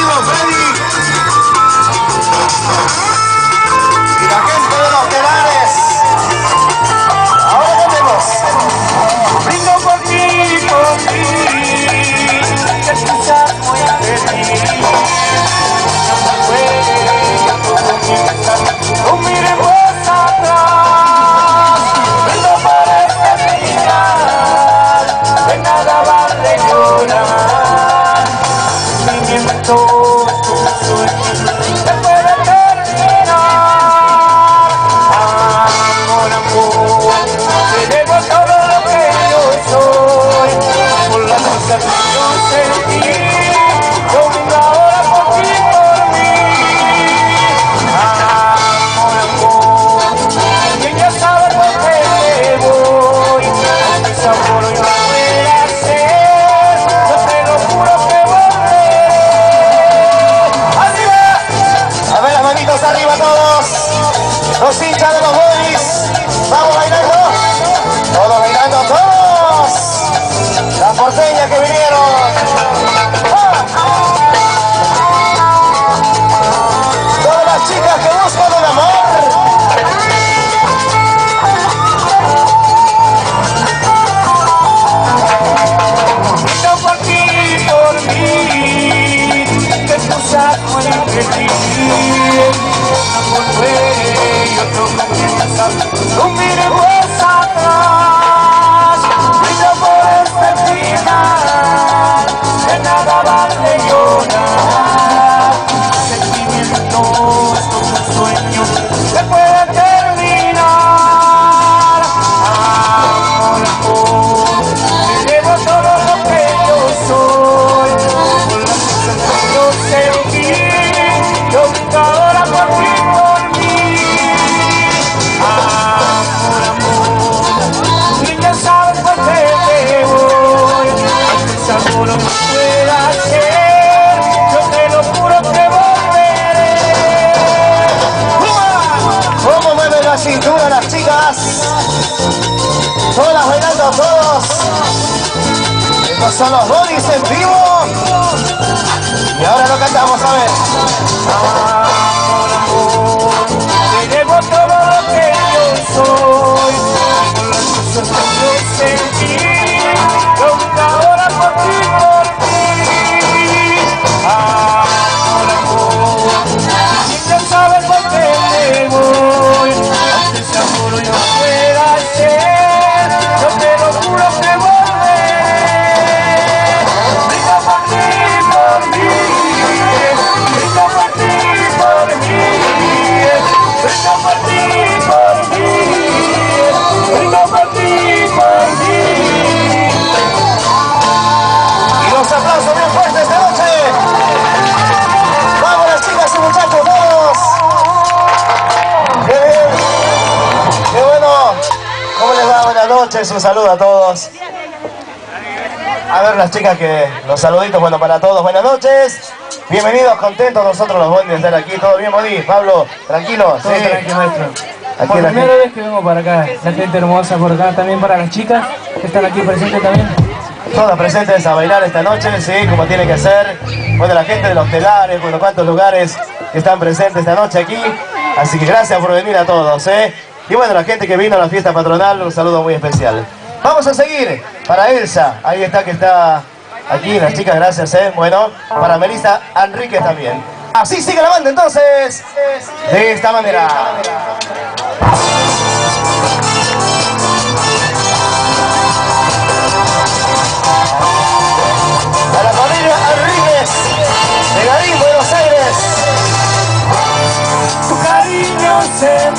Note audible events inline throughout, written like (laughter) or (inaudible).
arriba, Freddy. Rosita de los noches, un saludo a todos. A ver las chicas que los saluditos, bueno, para todos, buenas noches. Bienvenidos, contentos nosotros los buenos de estar aquí. Todo bien, Modi, Pablo, tranquilo. Todo sí. tranquilo, maestro. Aquí por primera vez que vengo para acá, la gente hermosa por acá, también para las chicas que están aquí presentes también. Todas presentes a bailar esta noche, sí, como tiene que ser. Bueno, la gente de los telares, bueno, cuántos lugares que están presentes esta noche aquí. Así que gracias por venir a todos, ¿eh? Y bueno, la gente que vino a la fiesta patronal, un saludo muy especial. Vamos a seguir para Elsa, ahí está que está aquí, las chicas, gracias, ¿eh? Bueno, para Melissa Enríquez también. Así sigue la banda entonces, De esta manera. A la familia Enríquez de Garín, Buenos Aires. Tu cariño se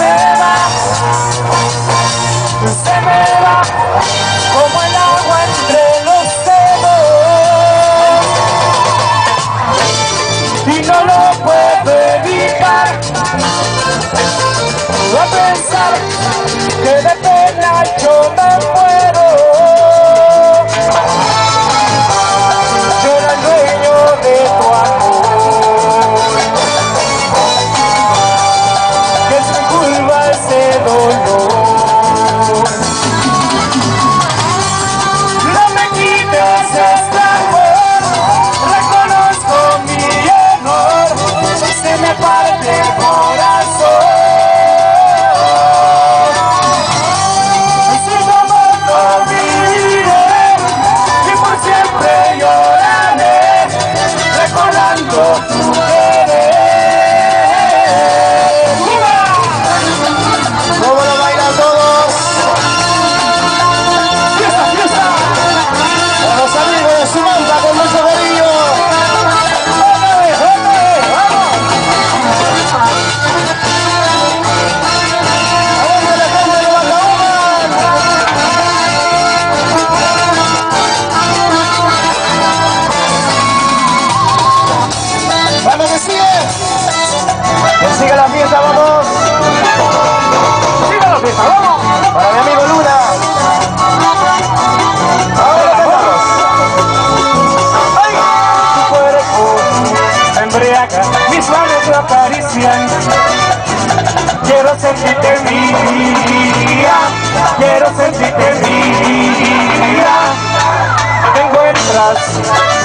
Quiero sentirte mía, quiero sentirte mía Tengo el tras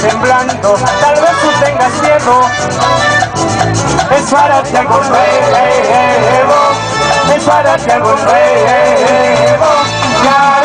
temblando, tal vez tú tengas miedo. Es para ti algo nuevo, es para ti algo nuevo. Ya.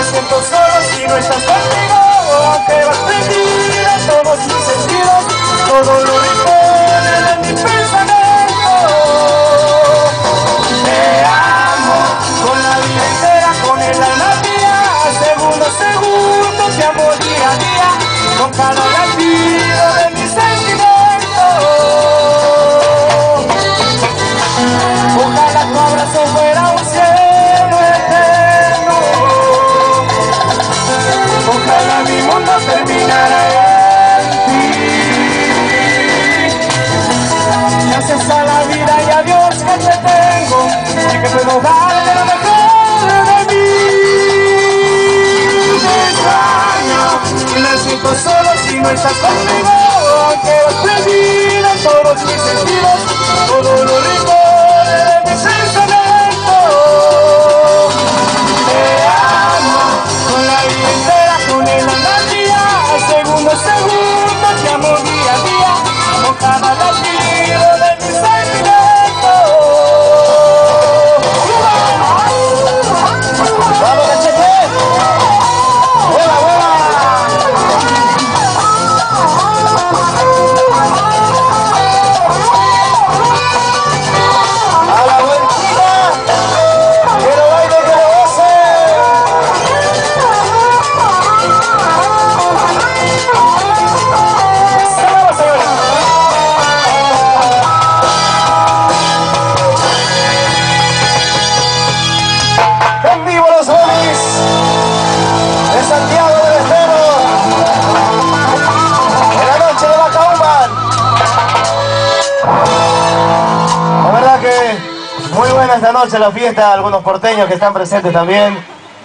me siento solo si no estás conmigo, aunque vas perdida todos mis sentidos, todo lo recorren en mi pensamiento. siento solo si no estás conmigo, aunque vas perdida todos mis sentidos, todo noche a la fiesta, algunos porteños que están presentes también.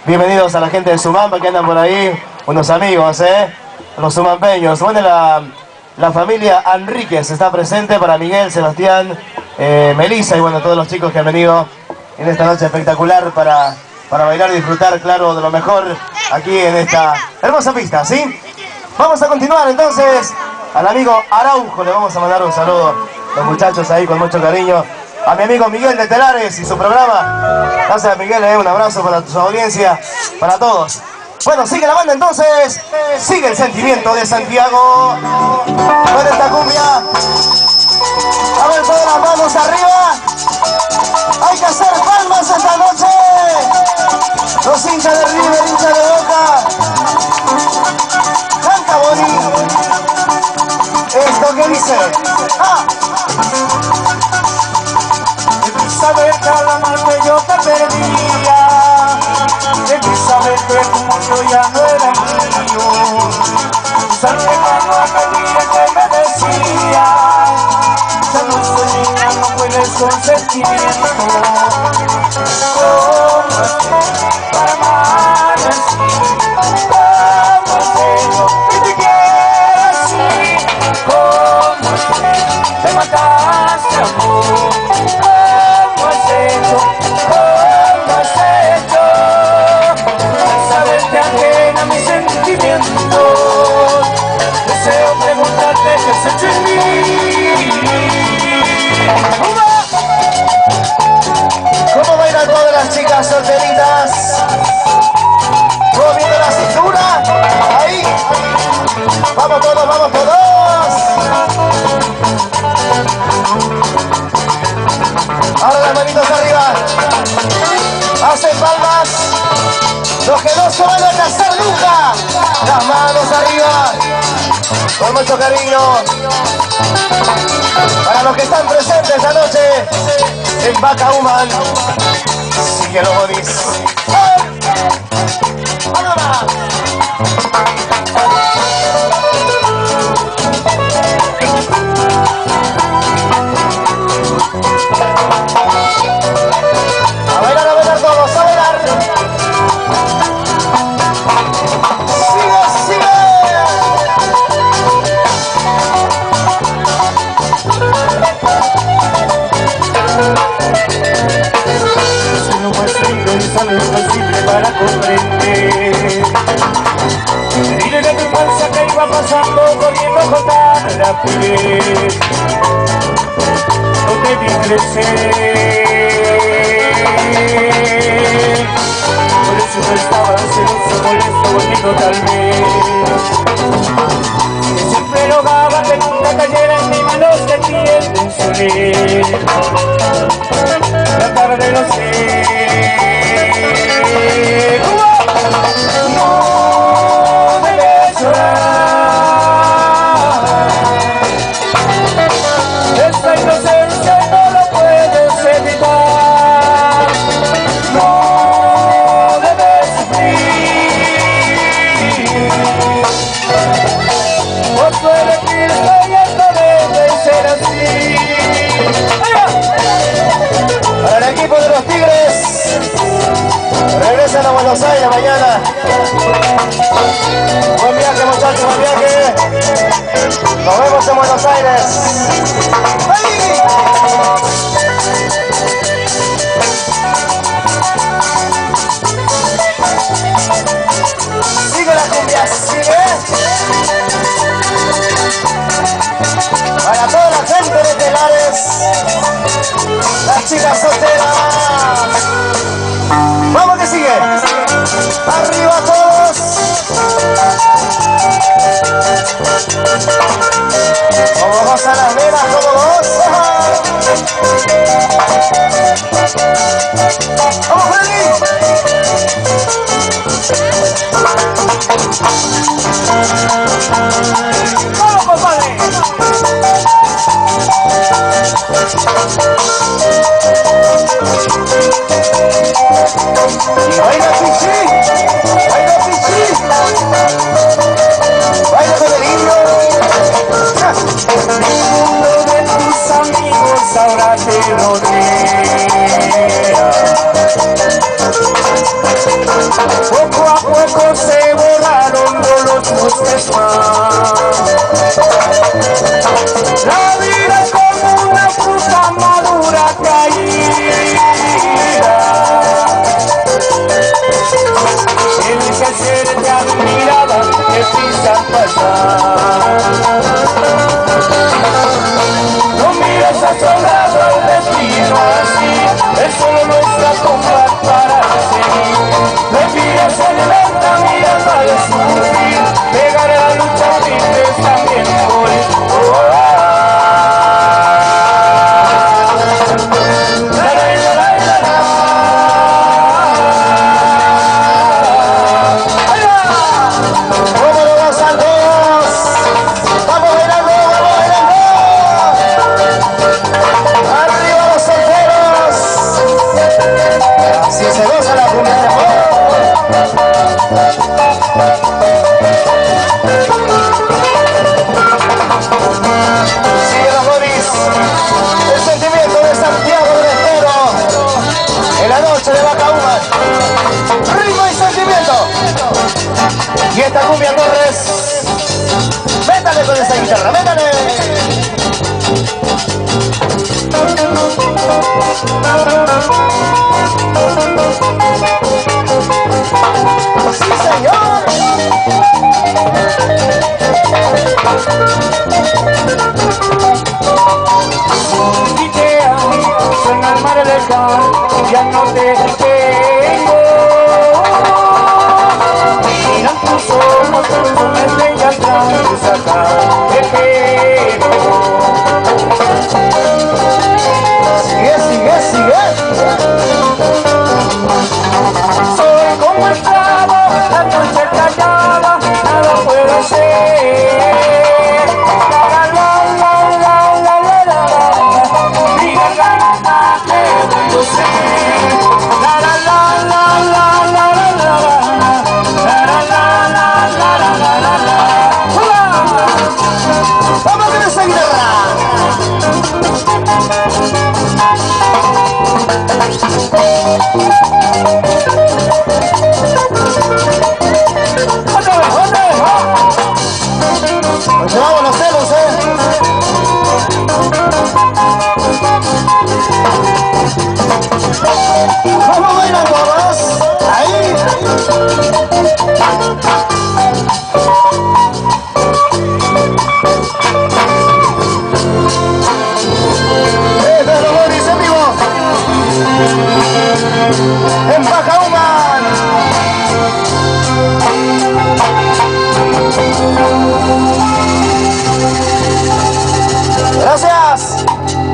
Bienvenidos a la gente de Sumampa que andan por ahí, unos amigos, ¿eh? Los sumampeños. Bueno, la, la familia Enríquez está presente para Miguel, Sebastián, eh, Melissa y bueno, todos los chicos que han venido en esta noche espectacular para, para bailar y disfrutar, claro, de lo mejor aquí en esta hermosa pista, ¿sí? Vamos a continuar entonces. Al amigo Araujo le vamos a mandar un saludo. Los muchachos ahí con mucho cariño. A mi amigo Miguel de Telares y su programa. Gracias Miguel, eh, un abrazo para su audiencia, para todos. Bueno, sigue la banda entonces. Sigue el sentimiento de Santiago. Con esta cumbia. A ver todas las manos arriba. Hay que hacer palmas esta noche. Los hinchas de River, hinchas de Boca. Canta bonito. Esto que dice. Ah. Saber cada mal que yo te perdía Debí saber que tu mundo ya no era mío. Sabes cuando aquel día que me decía Ya no soy niña, no puedes con sentimiento Ahora las manitos arriba. Hacen palmas. Los que no se van a casar nunca. Las manos arriba. Con mucho cariño. Para los que están presentes esta noche en Vaca Human. Sigue los bodis. ¡Ay! ¡Vámonos! Lo más impensable, imposible para comprender. Dile que tu panza que iba pasando corriendo contra la piel No te vi crecer Por eso no estaba celoso, molesto, bonito tal vez. Que siempre rogaba que nunca cayera en mis manos que tienden soler la tarde lo sé. Mañana. Buen viaje muchachos, buen viaje. Nos vemos en Buenos Aires. ¡Ay! La cumbia, sigue. Para toda la gente de Telares. Las chicas solteras. Vamos, Freddy. ¡Vamos, el de tus amigos ahora te rodea Música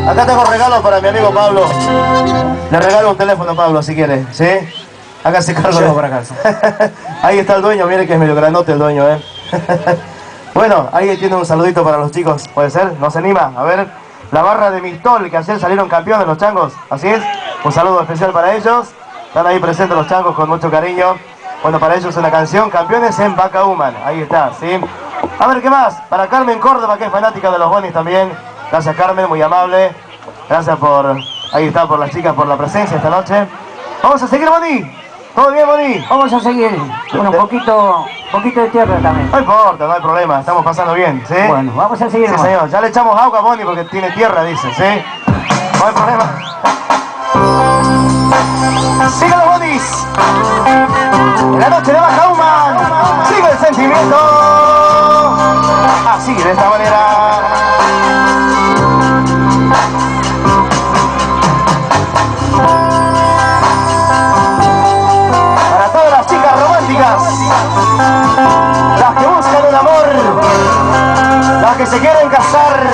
Acá tengo regalos para mi amigo Pablo. Le regalo un teléfono a Pablo si quiere, ¿sí? Hágase cargo de para casa. (laughs) ahí está el dueño, mire que es medio grandote el dueño, ¿eh? (laughs) bueno, ahí tiene un saludito para los chicos, ¿puede ser? ¿No se anima? A ver, la barra de Mistol, que ayer salieron campeones los changos, ¿así es? Un saludo especial para ellos. Están ahí presentes los changos con mucho cariño. Bueno, para ellos una canción, Campeones en Vaca Human. Ahí está, ¿sí? A ver, ¿qué más? Para Carmen Córdoba, que es fanática de los bonis también. Gracias, Carmen, muy amable. Gracias por, ahí está, por las chicas, por la presencia esta noche. Vamos a seguir, Boni. ¿Todo bien, Boni? Vamos a seguir. Bueno, un poquito, poquito de tierra también. No importa, no hay problema, estamos pasando bien, ¿sí? Bueno, vamos a seguir. Sí, señor. Ya le echamos agua a Boni porque tiene tierra, dice, ¿sí? No hay problema. Sigan los bonis. En la noche de Baja Human. Sigue el sentimiento. Así, de esta manera. Para todas las chicas románticas. Las que buscan un amor. Las que se quieren casar.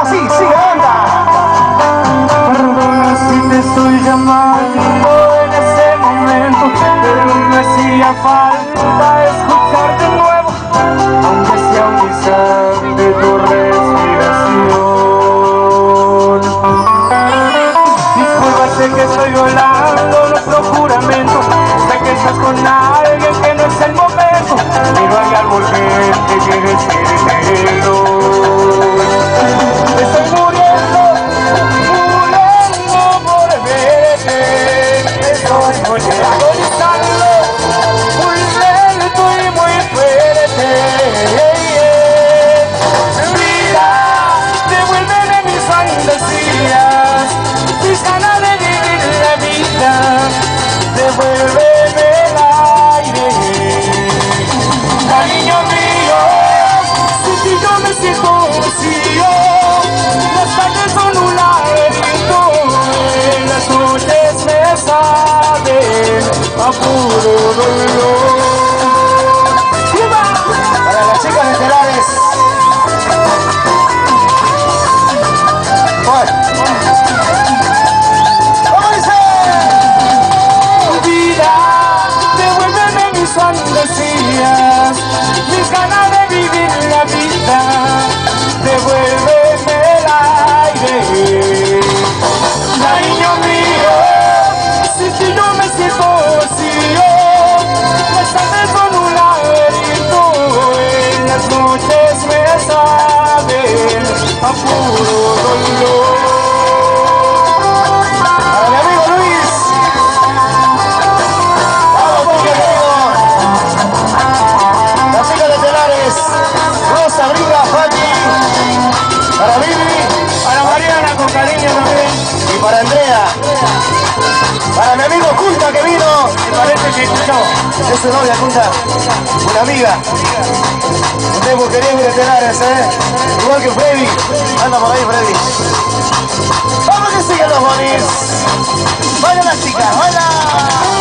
Así, sigue banda. Perdona si te estoy llamando en ese momento, pero me hacía falta por gente que no. পুরো রইল una amiga. Tengo querido de Igual que Freddy. Anda por ahí, Freddy. Vamos que sigan los bonis. Baila las chicas, baila.